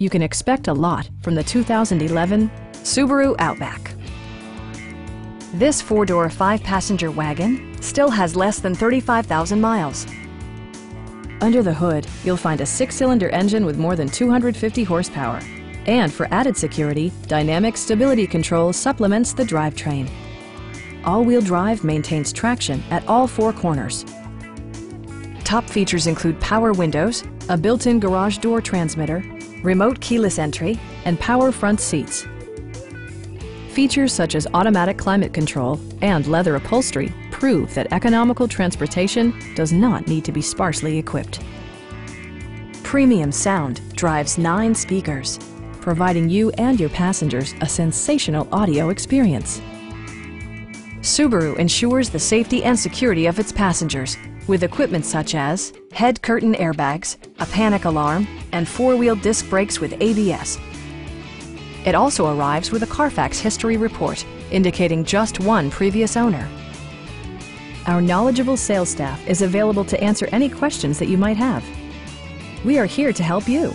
you can expect a lot from the 2011 Subaru Outback. This four-door, five-passenger wagon still has less than 35,000 miles. Under the hood, you'll find a six-cylinder engine with more than 250 horsepower. And for added security, Dynamic Stability Control supplements the drivetrain. All-wheel drive maintains traction at all four corners. Top features include power windows, a built-in garage door transmitter, remote keyless entry, and power front seats. Features such as automatic climate control and leather upholstery prove that economical transportation does not need to be sparsely equipped. Premium sound drives nine speakers, providing you and your passengers a sensational audio experience. Subaru ensures the safety and security of its passengers with equipment such as head curtain airbags, a panic alarm, and four-wheel disc brakes with ABS. It also arrives with a Carfax history report, indicating just one previous owner. Our knowledgeable sales staff is available to answer any questions that you might have. We are here to help you.